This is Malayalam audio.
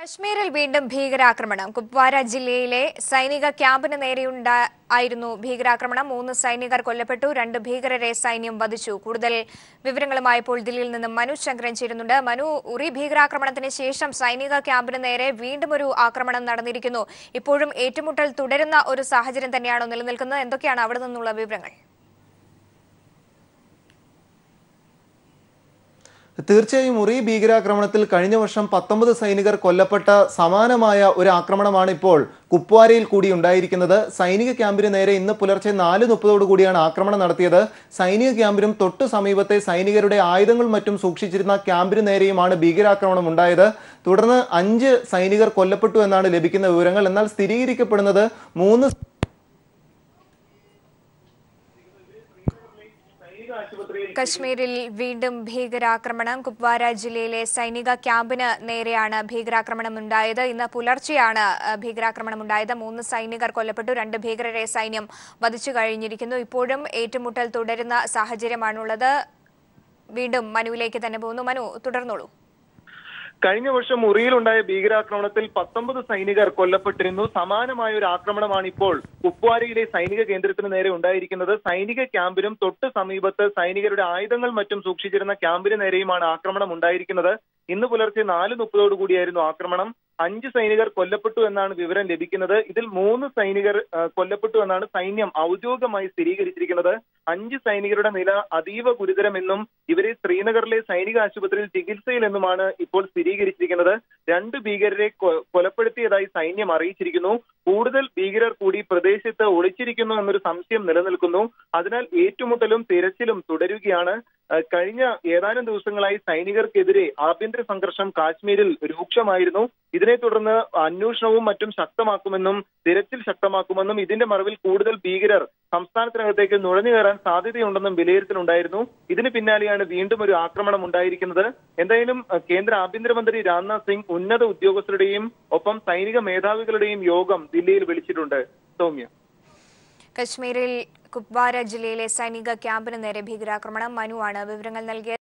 കശ്മീരിൽ വീണ്ടും ഭീകരാക്രമണം. കുപ്വാര ജില്ലയിലെ സൈനിക ക്യാമ്പിന് നേരെയുണ്ടായിരുന്നു ഭീകരാക്രമണം. മൂന്ന് സൈനികർ കൊല്ലപ്പെട്ടു രണ്ട് ഭീകരരെ സൈന്യം വധിച്ചു. കൂടുതൽ വിവരങ്ങളുമായി ഇപ്പോൾ ദില്ലിയിൽ നിന്ന് മനു ശങ്കരൻ ചേരുന്നുണ്ട്. മനു ഉറി ഭീകരാക്രമണത്തിന് ശേഷം സൈനിക ക്യാമ്പിന് നേരെ വീണ്ടും ഒരു ആക്രമണം നടന്നിരിക്കുന്നു. ഇപ്പോഴും ഏറ്റുമുട്ടൽ തുടരുന്ന ഒരു സാഹചര്യം തന്നെയാണോ നിലനിൽക്കുന്നത്? എന്തൊക്കെയാണ് അവിടെ നിന്നുള്ള വിവരങ്ങൾ? തീർച്ചയായും മുറി ഭീകരാക്രമണത്തിൽ കഴിഞ്ഞ വർഷം പത്തൊമ്പത് സൈനികർ കൊല്ലപ്പെട്ട സമാനമായ ഒരു ആക്രമണമാണ് ഇപ്പോൾ കുപ്വാരയിൽ കൂടി ഉണ്ടായിരിക്കുന്നത്. സൈനിക ക്യാമ്പിന് നേരെ ഇന്ന് പുലർച്ചെ നാല് മുപ്പതോടു കൂടിയാണ് ആക്രമണം നടത്തിയത്. സൈനിക ക്യാമ്പിനും തൊട്ടു സമീപത്തെ സൈനികരുടെ ആയുധങ്ങൾ മറ്റും സൂക്ഷിച്ചിരുന്ന ക്യാമ്പിന് നേരെയുമാണ് ഭീകരാക്രമണം ഉണ്ടായത്. തുടർന്ന് അഞ്ച് സൈനികർ കൊല്ലപ്പെട്ടു എന്നാണ് ലഭിക്കുന്ന വിവരങ്ങൾ. എന്നാൽ സ്ഥിരീകരിക്കപ്പെടുന്നത് മൂന്ന് കശ്മീരിൽ വീണ്ടും ഭീകരാക്രമണം. കുപ്വാര ജില്ലയിലെ സൈനിക ക്യാമ്പിന് നേരെയാണ് ഭീകരാക്രമണം ഉണ്ടായത് ഇന്ന് പുലർച്ചെയാണ് ഭീകരാക്രമണം ഉണ്ടായത് മൂന്ന് സൈനികർ കൊല്ലപ്പെട്ടു രണ്ട് ഭീകരരെ സൈന്യം വധിച്ചു കഴിഞ്ഞിരിക്കുന്നു. ഇപ്പോഴും ഏറ്റുമുട്ടൽ തുടരുന്ന സാഹചര്യമാണുള്ളത്. വീണ്ടും മനുവിലേക്ക് തന്നെ പോകുന്നു. മനു തുടർന്നോളൂ. കഴിഞ്ഞ വർഷം മുറിയിലുണ്ടായ ഭീകരാക്രമണത്തിൽ പത്തൊമ്പത് സൈനികർ കൊല്ലപ്പെട്ടിരുന്നു. സമാനമായ ഒരു ആക്രമണമാണ് ഇപ്പോൾ കുപ്വാരയിലെ സൈനിക കേന്ദ്രത്തിന് നേരെ ഉണ്ടായിരിക്കുന്നത്. സൈനിക ക്യാമ്പിനും തൊട്ട് സമീപത്ത് സൈനികരുടെ ആയുധങ്ങൾ മറ്റും സൂക്ഷിച്ചിരുന്ന ക്യാമ്പിന് നേരെയുമാണ് ആക്രമണം ഉണ്ടായിരിക്കുന്നത്. ഇന്ന് പുലർച്ചെ നാല് മുപ്പതോടു കൂടിയായിരുന്നു ആക്രമണം. അഞ്ച് സൈനികർ കൊല്ലപ്പെട്ടു എന്നാണ് വിവരം ലഭിക്കുന്നത്. ഇതിൽ മൂന്ന് സൈനികർ കൊല്ലപ്പെട്ടു എന്നാണ് സൈന്യം ഔദ്യോഗികമായി സ്ഥിരീകരിച്ചിരിക്കുന്നത്. അഞ്ച് സൈനികരുടെ നില അതീവ ഗുരുതരമെന്നും ഇവരെ ശ്രീനഗറിലെ സൈനിക ആശുപത്രിയിൽ ചികിത്സയിലെന്നുമാണ് ഇപ്പോൾ സ്ഥിരീകരിച്ചിരിക്കുന്നത്. രണ്ട് ഭീകരരെ കൊലപ്പെടുത്തിയതായി സൈന്യം അറിയിച്ചിരിക്കുന്നു. കൂടുതൽ ഭീകരർ കൂടി പ്രദേശത്ത് ഒളിച്ചിരിക്കുന്നു എന്നൊരു സംശയം നിലനിൽക്കുന്നു. അതിനാൽ ഏറ്റുമുട്ടലും തിരച്ചിലും തുടരുകയാണ്. കഴിഞ്ഞ ഏതാനും ദിവസങ്ങളായി സൈനികർക്കെതിരെ ആഭ്യന്തര സംഘർഷം കാശ്മീരിൽ രൂക്ഷമായിരുന്നു. ഇതിനെ തുടർന്ന് അന്വേഷണവും മറ്റും ശക്തമാക്കുമെന്നും തിരച്ചിൽ ശക്തമാക്കുമെന്നും ഇതിന്റെ മറവിൽ കൂടുതൽ ഭീകരർ സംസ്ഥാനത്തിനകത്തേക്ക് നുഴഞ്ഞു സാധ്യതയുണ്ടെന്നും വിലയിരുത്തലുണ്ടായിരുന്നു. ഇതിന് പിന്നാലെയാണ് വീണ്ടും ഒരു ആക്രമണം ഉണ്ടായിരിക്കുന്നത്. എന്തായാലും കേന്ദ്ര ആഭ്യന്തരമന്ത്രി രാജ്നാഥ് സിംഗ് ഉന്നത ഉദ്യോഗസ്ഥരുടെയും ഒപ്പം സൈനിക മേധാവികളുടെയും യോഗം ദില്ലിയിൽ വിളിച്ചിട്ടുണ്ട്. സൗമ്യ. കശ്മീരിൽ കുപ്വാര ജില്ലയിലെ സൈനിക ക്യാമ്പിന് നേരെ ഭീകരാക്രമണം. മനുവാണ് വിവരങ്ങൾ നൽകിയത്.